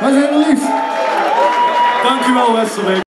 Wij zijn Dank lief. Dankjewel Westerbeek.